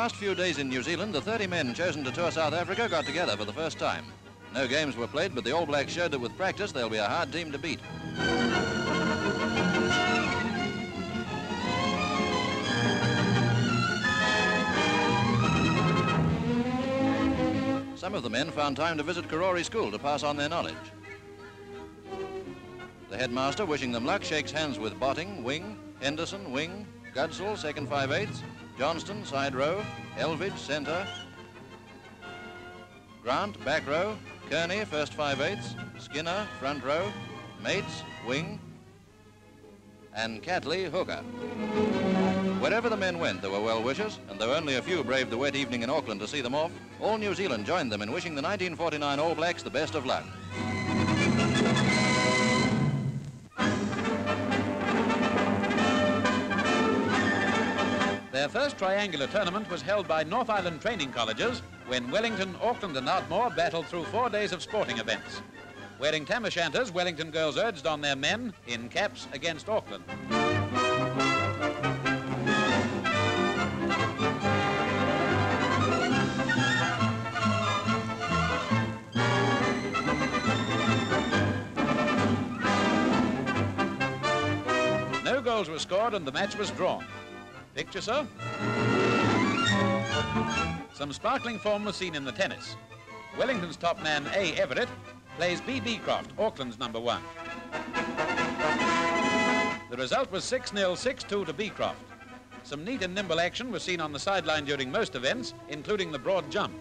last few days in New Zealand, the 30 men chosen to tour South Africa got together for the first time. No games were played, but the All Blacks showed that with practice they'll be a hard team to beat. Some of the men found time to visit Karori School to pass on their knowledge. The headmaster, wishing them luck, shakes hands with Botting, wing, Henderson, wing, Gudsell, second five eighths, Johnstone, side row, Elvidge, centre, Grant, back row, Kearney, first five eighths, Skinner, front row, Meates, wing, and Catley, hooker. Wherever the men went, there were well-wishers, and though only a few braved the wet evening in Auckland to see them off, all New Zealand joined them in wishing the 1949 All Blacks the best of luck. Their first triangular tournament was held by North Island training colleges when Wellington, Auckland and Ardmore battled through four days of sporting events. Wearing tam shanters, Wellington girls urged on their men in caps against Auckland. No goals were scored and the match was drawn. Picture, sir? Some sparkling form was seen in the tennis. Wellington's top man, A. Everett, plays B. Beecroft, Auckland's number one. The result was 6-0, 6-2 to Beecroft. Some neat and nimble action was seen on the sideline during most events, including the broad jump.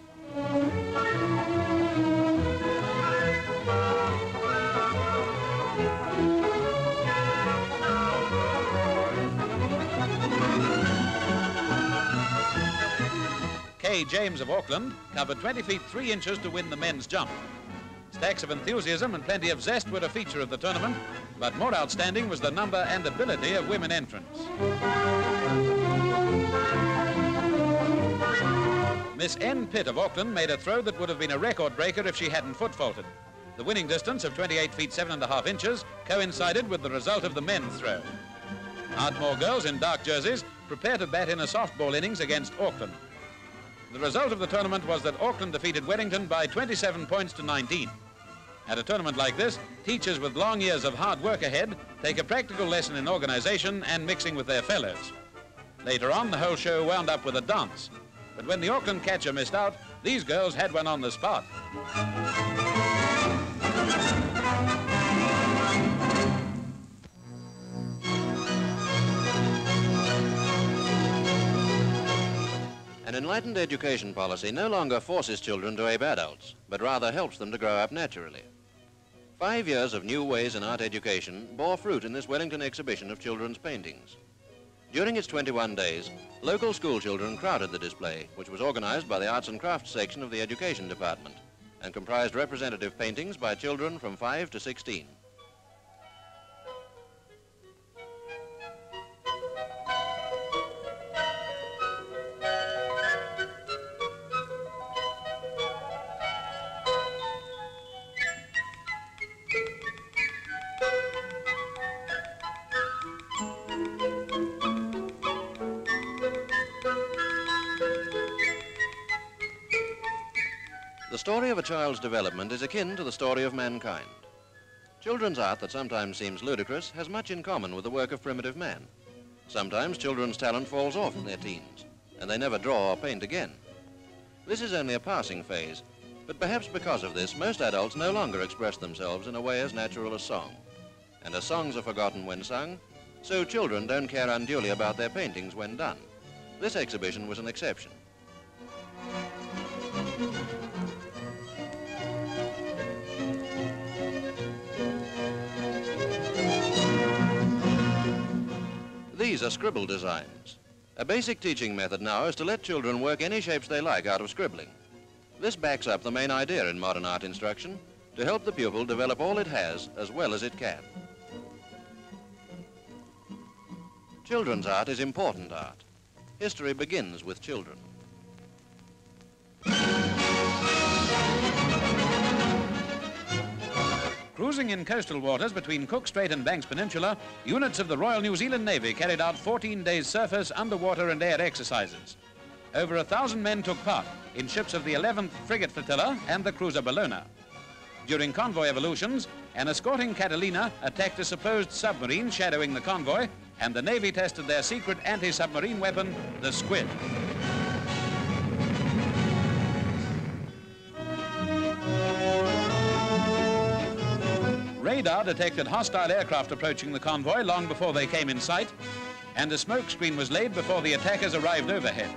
James of Auckland covered 20 feet 3 inches to win the men's jump. Stacks of enthusiasm and plenty of zest were a feature of the tournament, but more outstanding was the number and ability of women entrants. Miss N. Pitt of Auckland made a throw that would have been a record breaker if she hadn't foot faulted. The winning distance of 28 feet 7 and a half inches coincided with the result of the men's throw. Ardmore girls in dark jerseys prepare to bat in a softball innings against Auckland. The result of the tournament was that Auckland defeated Wellington by 27 points to 19. At a tournament like this, teachers with long years of hard work ahead take a practical lesson in organization and mixing with their fellows. Later on, the whole show wound up with a dance. But when the Auckland catcher missed out, these girls had one on the spot. An enlightened education policy no longer forces children to ape adults, but rather helps them to grow up naturally. Five years of new ways in art education bore fruit in this Wellington exhibition of children's paintings. During its 21 days, local school children crowded the display, which was organized by the Arts and Crafts section of the Education Department and comprised representative paintings by children from 5 to 16. The story of a child's development is akin to the story of mankind. Children's art that sometimes seems ludicrous has much in common with the work of primitive man. Sometimes children's talent falls off in their teens, and they never draw or paint again. This is only a passing phase, but perhaps because of this, most adults no longer express themselves in a way as natural as song. And as songs are forgotten when sung, so children don't care unduly about their paintings when done. This exhibition was an exception. These are scribble designs. A basic teaching method now is to let children work any shapes they like out of scribbling. This backs up the main idea in modern art instruction, to help the pupil develop all it has as well as it can. Children's art is important art. History begins with children. Cruising in coastal waters between Cook Strait and Banks Peninsula, units of the Royal New Zealand Navy carried out 14 days surface, underwater and air exercises. over a thousand men took part in ships of the 11th Frigate Flotilla and the cruiser Bellona. During convoy evolutions, an escorting Catalina attacked a supposed submarine shadowing the convoy, and the Navy tested their secret anti-submarine weapon, the Squid. Radar detected hostile aircraft approaching the convoy long before they came in sight, and a smoke screen was laid before the attackers arrived overhead.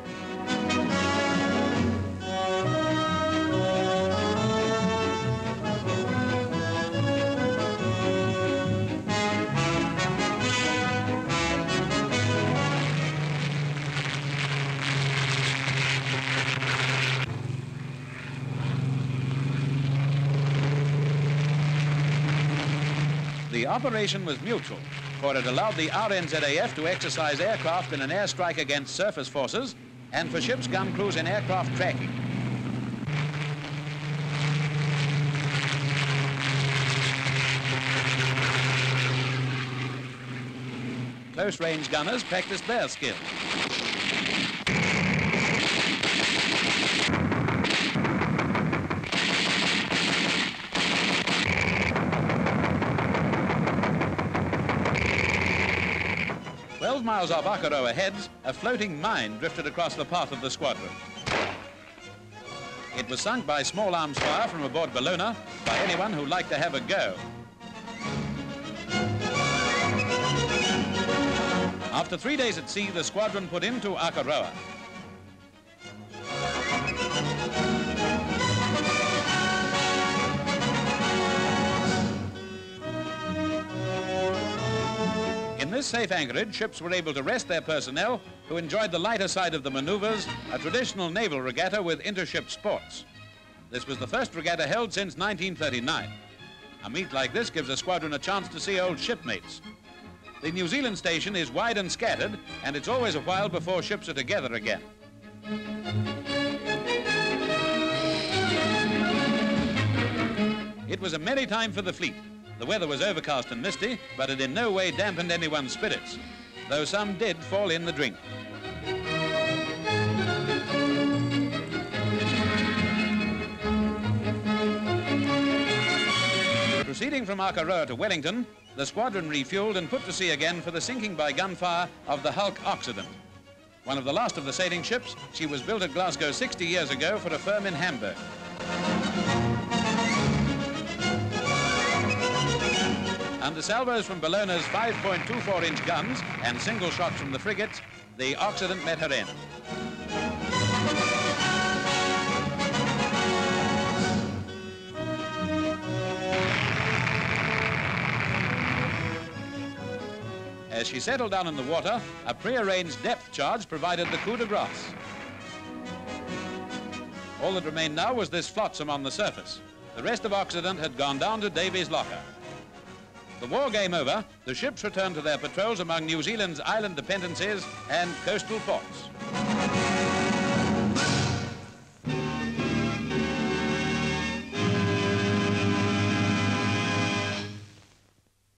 The operation was mutual, for it allowed the RNZAF to exercise aircraft in an airstrike against surface forces and for ships' gun crews in aircraft tracking. Close-range gunners practiced their skills. 12 miles off Akaroa Heads, a floating mine drifted across the path of the squadron. It was sunk by small arms fire from aboard Bellona by anyone who liked to have a go. After three days at sea, the squadron put into Akaroa. This safe anchorage, ships were able to rest their personnel who enjoyed the lighter side of the maneuvers, a traditional naval regatta with intership sports. This was the first regatta held since 1939. A meet like this gives a squadron a chance to see old shipmates. The New Zealand station is wide and scattered, and it's always a while before ships are together again. It was a merry time for the fleet, the weather was overcast and misty, but it in no way dampened anyone's spirits, though some did fall in the drink. Proceeding from Akaroa to Wellington, the squadron refueled and put to sea again for the sinking by gunfire of the Hulk Occident. One of the last of the sailing ships, she was built at Glasgow 60 years ago for a firm in Hamburg. Under salvos from Bellona's 5.24-inch guns and single shots from the frigates, the Occident met her end. As she settled down in the water, a prearranged depth charge provided the coup de grace. All that remained now was this flotsam on the surface. The rest of Occident had gone down to Davy's locker. The war game over, the ships returned to their patrols among New Zealand's island dependencies and coastal ports.